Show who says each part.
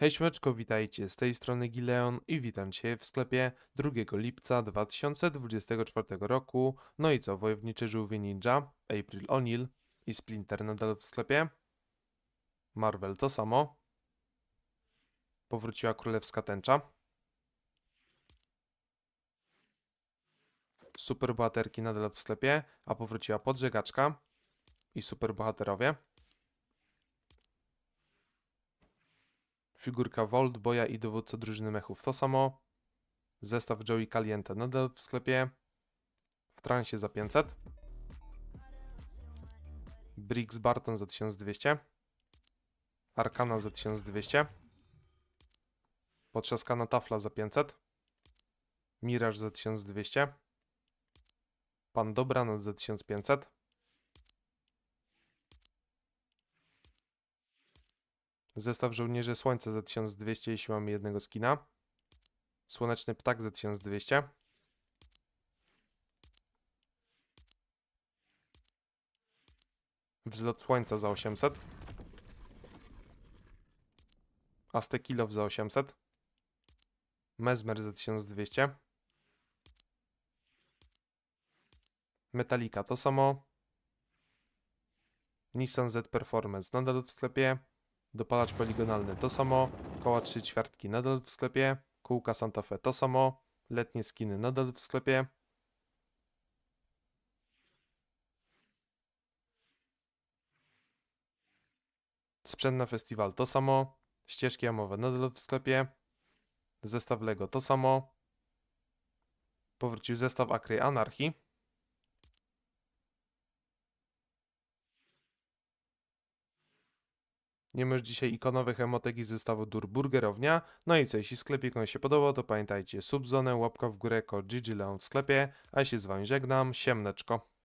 Speaker 1: Hej śmeczko, witajcie, z tej strony Gileon i witam Cię w sklepie 2 lipca 2024 roku. No i co, Wojowniczy Żółwie Ninja, April O'Neil i Splinter nadal w sklepie. Marvel to samo. Powróciła Królewska Tęcza. Superbohaterki nadal w sklepie, a powróciła Podżegaczka i Superbohaterowie. Figurka Volt, Boja i dowódca drużyny mechów to samo. Zestaw Joey Caliente nadal w sklepie. W transie za 500. Briggs Barton za 1200. Arkana za 1200. Potrzaskana tafla za 500. Mirage za 1200. Pan Dobranoc za 1500. Zestaw żołnierzy Słońca za 1200, jeśli mamy jednego skina. Słoneczny Ptak za 1200. Wzlot Słońca za 800. Astekilow za 800. Mesmer za 1200. Metallica to samo. Nissan Z Performance nadal w sklepie. Dopalacz poligonalny to samo. Koła 3 ćwiartki nadal w sklepie. Kółka Santa Fe to samo. Letnie skiny nadal w sklepie. Sprzęt na festiwal to samo. Ścieżki jamowe nadal w sklepie. Zestaw Lego to samo. Powrócił zestaw Akry Anarchii. Nie ma już dzisiaj ikonowych emotek i zestawu Dur Burgerownia. No i co, jeśli sklepik Wam się podobał, to pamiętajcie subzonę, łapka w górę, kod GG w sklepie, a ja się z Wami żegnam, siemneczko.